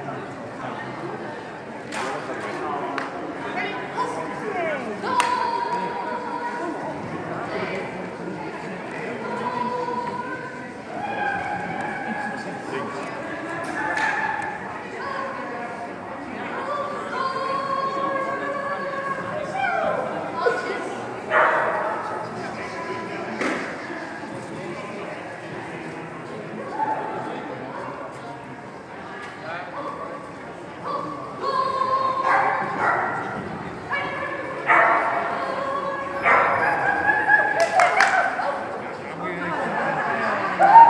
帰る。Woo!